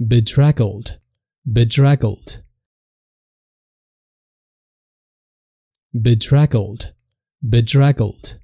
bedraggled, bedraggled, bedraggled, bedraggled.